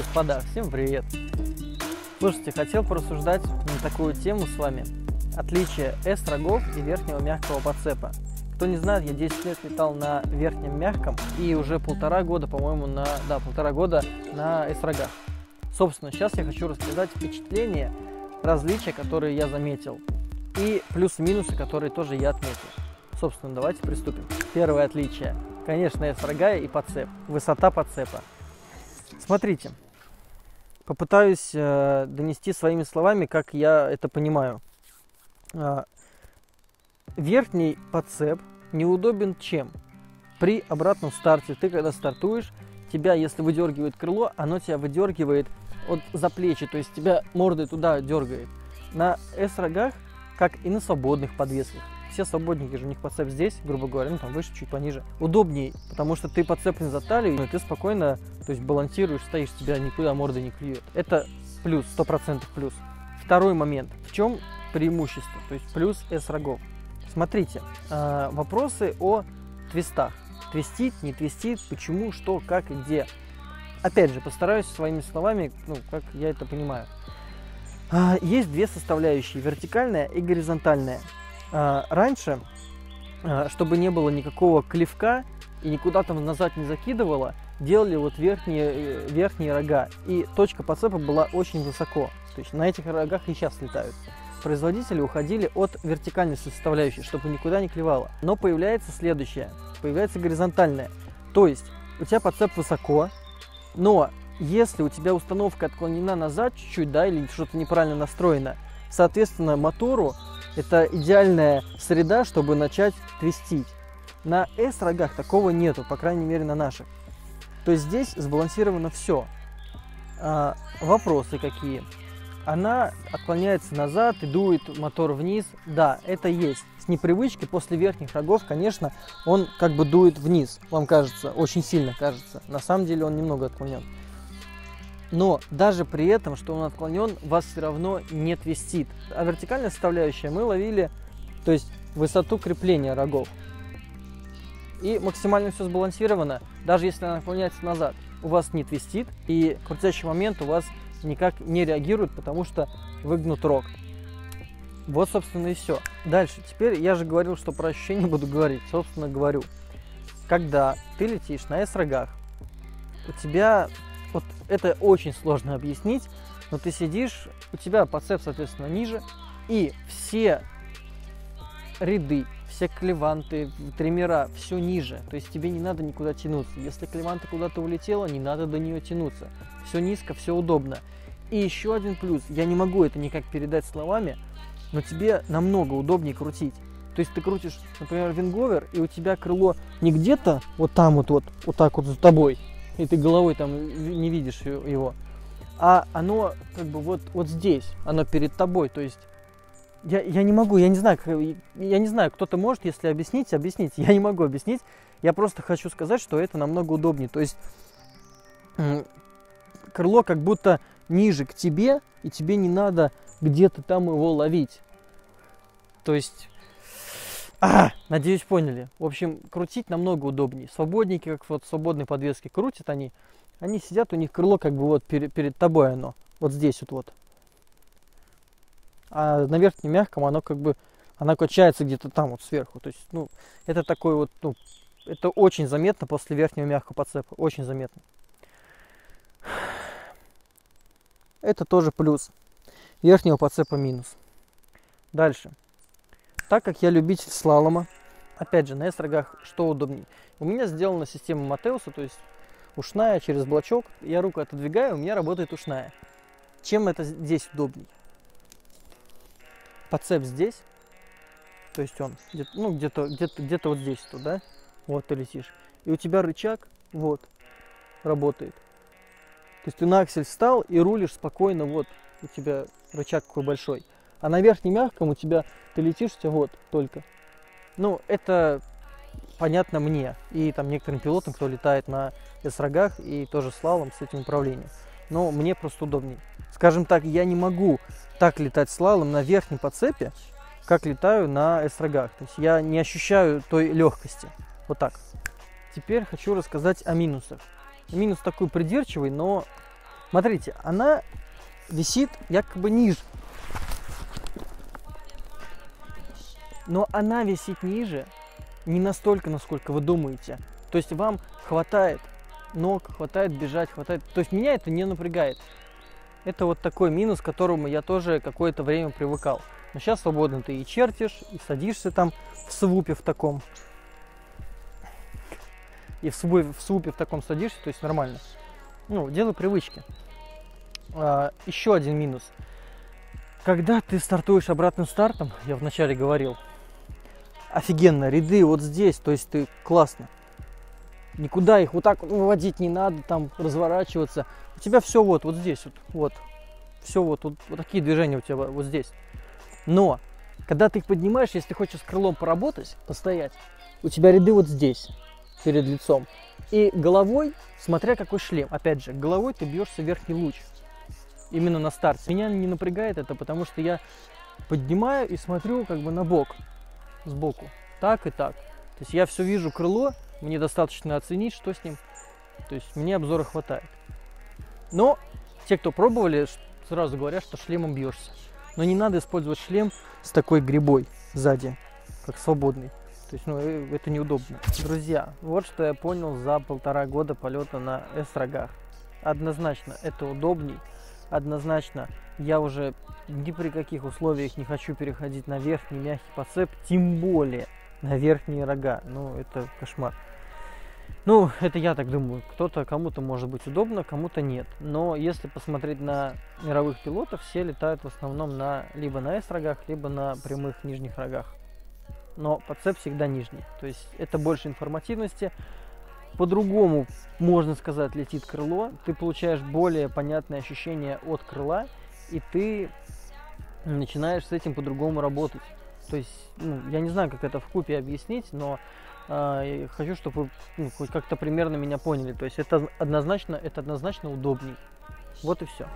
господа, всем привет! Слушайте, хотел порассуждать на такую тему с вами. Отличие S-рогов и верхнего мягкого подцепа. Кто не знает, я 10 лет летал на верхнем мягком и уже полтора года, по-моему, на, да, полтора года на S-рогах. Собственно, сейчас я хочу рассказать впечатления, различия, которые я заметил, и плюсы-минусы, которые тоже я отметил. Собственно, давайте приступим. Первое отличие. Конечно, S-рога и подцеп. Высота подцепа. Смотрите, попытаюсь э, донести своими словами, как я это понимаю. Э, верхний подцеп неудобен чем? При обратном старте, ты когда стартуешь, тебя, если выдергивает крыло, оно тебя выдергивает от за плечи, то есть тебя мордой туда дергает. На S-рогах, как и на свободных подвесках, все свободники же, у них подцеп здесь, грубо говоря, ну там выше, чуть пониже. Удобнее, потому что ты подцеплен за талию, и ты спокойно, то есть балансируешь, стоишь, тебя никуда морда не клюет. Это плюс, сто процентов плюс. Второй момент. В чем преимущество? То есть плюс S-рогов. Смотрите, э, вопросы о твистах. Твистит, не твистит, почему, что, как и где. Опять же, постараюсь своими словами, ну, как я это понимаю. А, есть две составляющие, вертикальная и горизонтальная. А, раньше, а, чтобы не было никакого клевка и никуда там назад не закидывало, делали вот верхние, э, верхние рога. И точка подцепа была очень высоко. То есть на этих рогах и сейчас летают. Производители уходили от вертикальной составляющей, чтобы никуда не клевало. Но появляется следующее. Появляется горизонтальная. То есть у тебя подцеп высоко, но если у тебя установка отклонена назад чуть-чуть, да, или что-то неправильно настроено, соответственно, мотору это идеальная среда, чтобы начать твистить. На S-рогах такого нету, по крайней мере на наших. То есть здесь сбалансировано все. А, вопросы какие? Она отклоняется назад и дует мотор вниз. Да, это есть. С непривычки после верхних рогов, конечно, он как бы дует вниз. Вам кажется, очень сильно кажется. На самом деле он немного отклонен. Но даже при этом, что он отклонен, вас все равно не твистит. А вертикальная составляющая мы ловили, то есть высоту крепления рогов. И максимально все сбалансировано, даже если она наклоняется назад. У вас не твистит, и крутящий момент у вас никак не реагирует, потому что выгнут рог. Вот, собственно, и все. Дальше. Теперь я же говорил, что про ощущения буду говорить. Собственно, говорю. Когда ты летишь на S-рогах, у тебя это очень сложно объяснить, но ты сидишь, у тебя подцеп, соответственно, ниже, и все ряды, все клеванты, триммера, все ниже. То есть тебе не надо никуда тянуться. Если клеванта куда-то улетела, не надо до нее тянуться. Все низко, все удобно. И еще один плюс, я не могу это никак передать словами, но тебе намного удобнее крутить. То есть ты крутишь, например, винговер, и у тебя крыло не где-то вот там вот, вот, вот так вот за тобой, и ты головой там не видишь его. А оно как бы вот, вот здесь, оно перед тобой. То есть я, я не могу, я не знаю, я не знаю, кто-то может, если объяснить, объяснить. Я не могу объяснить. Я просто хочу сказать, что это намного удобнее. То есть крыло как будто ниже к тебе, и тебе не надо где-то там его ловить. То есть а, надеюсь, поняли. В общем, крутить намного удобнее. Свободники, как вот свободные подвески крутят они, они сидят, у них крыло как бы вот перед, перед тобой оно. Вот здесь вот вот. А на верхнем мягком оно как бы, оно качается где-то там вот сверху. То есть, ну, это такой вот, ну, это очень заметно после верхнего мягкого подцепа. Очень заметно. Это тоже плюс. Верхнего подцепа минус. Дальше. Так как я любитель слалома, опять же, на S-рогах что удобнее? У меня сделана система Матеуса, то есть ушная через блочок. Я руку отодвигаю, у меня работает ушная. Чем это здесь удобней? Подцеп здесь, то есть он где-то, ну, где-то, где-то, где-то вот здесь, то, да? Вот ты летишь. И у тебя рычаг, вот, работает. То есть ты на аксель встал и рулишь спокойно, вот, у тебя рычаг какой большой. А на верхнем мягком у тебя, ты летишь, тебя вот только. Ну, это понятно мне и там некоторым пилотам, кто летает на S-рогах и тоже слалом с этим управлением. Но мне просто удобнее. Скажем так, я не могу так летать слалом на верхнем подцепе, как летаю на S-рогах. То есть я не ощущаю той легкости. Вот так. Теперь хочу рассказать о минусах. Минус такой придирчивый, но Смотрите, она висит якобы ниже. Но она висит ниже не настолько, насколько вы думаете. То есть вам хватает ног, хватает бежать, хватает... То есть меня это не напрягает. Это вот такой минус, к которому я тоже какое-то время привыкал. Но сейчас свободно ты и чертишь, и садишься там в свупе в таком. И в свупе, в свупе в таком садишься, то есть нормально. Ну, дело привычки. А, еще один минус. Когда ты стартуешь обратным стартом, я вначале говорил, офигенно, ряды вот здесь, то есть ты классно. Никуда их вот так выводить не надо, там разворачиваться. У тебя все вот, вот здесь вот, вот. Все вот, вот, вот такие движения у тебя вот здесь. Но, когда ты их поднимаешь, если ты хочешь с крылом поработать, постоять, у тебя ряды вот здесь, перед лицом. И головой, смотря какой шлем, опять же, головой ты бьешься верхний луч. Именно на старте. Меня не напрягает это, потому что я поднимаю и смотрю как бы на бок, сбоку. Так и так. То есть я все вижу крыло, мне достаточно оценить, что с ним. То есть мне обзора хватает. Но те, кто пробовали, сразу говорят, что шлемом бьешься. Но не надо использовать шлем с такой грибой сзади, как свободный. То есть, ну, э, это неудобно. Друзья, вот что я понял за полтора года полета на S-рогах. Однозначно это удобней. Однозначно я уже ни при каких условиях не хочу переходить на верхний мягкий подцеп, тем более на верхние рога. Ну, это кошмар. Ну, это я так думаю. Кто-то, кому-то может быть удобно, кому-то нет. Но если посмотреть на мировых пилотов, все летают в основном на либо на S-рогах, либо на прямых нижних рогах. Но подцеп всегда нижний. То есть это больше информативности. По-другому, можно сказать, летит крыло. Ты получаешь более понятное ощущение от крыла, и ты начинаешь с этим по-другому работать. То есть, ну, я не знаю, как это в купе объяснить, но э, хочу, чтобы вы ну, хоть как-то примерно меня поняли. То есть это однозначно, это однозначно удобней. Вот и все.